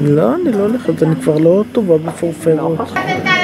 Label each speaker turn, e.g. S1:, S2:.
S1: לא, אני לא הולכת, אני כבר לא טובה בפורפרות. לא,